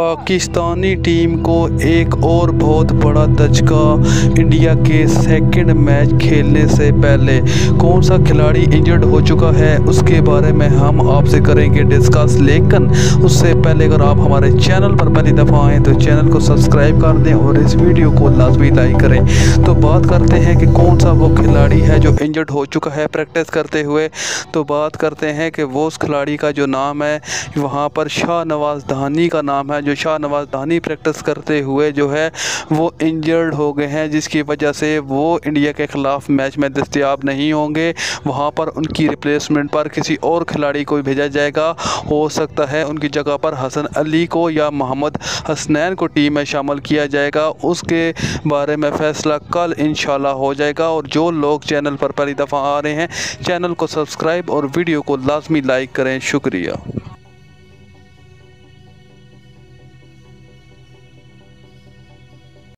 Pakistani team को एक और बहुत बड़ा धचका इंडिया के सेकंड मैच खेलने से पहले। कौन सा खिलाड़ी इंजर्ड हो चुका है, उसके बारे में हम आपसे करेंगे डिस्कस लेकिन उससे पहले अगर आप हमारे चैनल पर पहली दफ़ा आएँ तो चैनल को सब्सक्राइब कर दें और इस वीडियो को लाजमी लाइक करें। तो बात करते हैं कि कौन सा वो खिलाड़ी है जो इंजर्ड हो चुका है प्रैक्टिस करते हुए। तो बात करते हैं कि वो उस खिलाड़ी का जो नाम है, वहाँ पर शाह नवाज़ धानी का नाम है जो शाह नवाज़ धानी प्रैक्टिस करते हुए जो है, वो इंजर्ड हो गए हैं, जिसकी वजह से वो इंडिया के ख़िलाफ़ मैच में दस्तियाब नहीं होंगे। वहाँ पर उनकी रिप्लेसमेंट पर किसी और खिलाड़ी को भेजा जाएगा। हो सकता है उनकी जगह पर हसन अली को या मोहम्मद हसनैन को टीम में शामिल किया जाएगा। उसके बारे में फ़ैसला कल इन हो जाएगा। और जो लोग चैनल पर पहली दफ़ा आ रहे हैं चैनल को सब्सक्राइब और वीडियो को लाजमी लाइक करें। शुक्रिया।